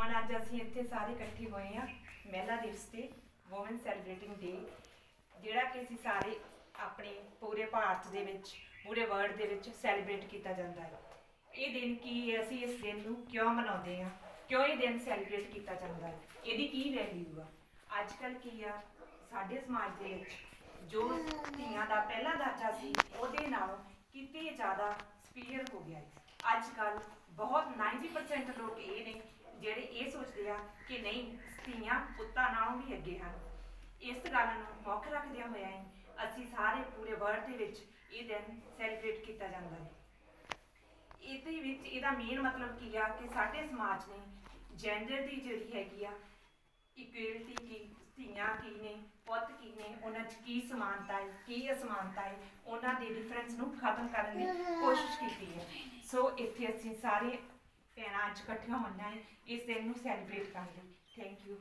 ਹੁਣ ਅੱਜ ਅਸੀਂ ਇੱਥੇ ਸਾਰੇ ਇਕੱਠੇ ਹੋਏ ਆ ਮਹਿਲਾ ਦਿਵਸ ਤੇ ਔਮਨ ਸੈਲੀਬ੍ਰੇਟਿੰਗ ਡੇ ਜਿਹੜਾ ਕਿ ਅਸੀਂ ਸਾਰੇ ਆਪਣੇ ਪੂਰੇ ਭਾਰਤ ਦੇ ਵਿੱਚ, ਪੂਰੇ ਵਰਲਡ ਦੇ ਵਿੱਚ ਸੈਲੀਬ੍ਰੇਟ ਕੀਤਾ ਜਾਂਦਾ ਹੈ। ਇਹ ਦਿਨ ਕੀ ਅਸੀਂ ਇਸ ਦਿਨ ਨੂੰ ਕਿਉਂ ਮਨਾਉਂਦੇ ਆ ਕਿਉਂ ਇਹ ਦਿਨ ਸੈਲੀਬ੍ਰੇਟ ਕੀਤਾ ਜਾਂਦਾ ਹੈ? ਇਹਦੀ ਕੀ ਵੈਲਿਊ ਆ? ਅੱਜ ਕੱਲ ਕੀ ਆ? ਸਾਡੇ ਸਮਾਜ ਦੇ ਵਿੱਚ ਜੋ ਧੀਆਂ ਦਾ ਪਹਿਲਾ ਦਰਜਾ ਸੀ, ਉਹਦੇ ਨਾਲ ਕਿਤੇ ਜ਼ਿਆਦਾ ਸੁਪੀਰੀਅਰ ਹੋ ਗਿਆ ਹੈ। ਅੱਜ ਕੱਲ ਬਹੁਤ 90% ਲੋਕ ਇਹ ਨੇ ਜਿਹੜੇ ਕਿ ਨਹੀਂ, ਧੀਆਂ ਪੁੱਤਾਂ ਨਾਲੋਂ ਵੀ ਅੱਗੇ ਹਨ। ਇਸ ਗੱਲ ਨੂੰ ਮੁੱਖ ਰੱਖਦਿਆਂ ਹੋਇਆ ਹੀ ਅਸੀਂ ਸਾਰੇ ਪੂਰੇ ਵਰਲਡ ਦੇ ਵਿੱਚ ਇਹ ਦਿਨ ਸੈਲੀਬ੍ਰੇਟ ਕੀਤਾ ਜਾਂਦਾ ਹੈ। ਇਹਦੇ ਵਿੱਚ ਇਹਦਾ ਮੇਨ ਮਤਲਬ ਕੀ ਆ ਕਿ ਸਾਡੇ ਸਮਾਜ ਨੇ ਜੈਂਡਰ ਦੀ ਜਿਹੜੀ ਹੈਗੀ ਆ ਇਕੁਐਲਿਟੀ ਕੀ, ਧੀਆਂ ਕੀ ਨੇ, ਪੁੱਤ ਕੀ ਨੇ, ਉਹਨਾਂ 'ਚ ਕੀ ਸਮਾਨਤਾ ਹੈ, ਕੀ ਅਸਮਾਨਤਾ ਹੈ, ਉਹਨਾਂ ਦੇ ਡਿਫਰੈਂਸ ਨੂੰ ਖਤਮ ਕਰਨ ਦੀ ਕੋਸ਼ਿਸ਼ ਕੀਤੀ ਹੈ। ਸੋ ਇੱਥੇ ਅਸੀਂ ਸਾਰੇ ਭੈਣਾਂ ਅੱਜ ਇਕੱਠੀਆਂ ਹੋਣਾ ਹੈ ਇਸ ਦਿਨ ਨੂੰ ਸੈਲੀਬ੍ਰੇਟ ਕਰਨ ਲਈ। Thank you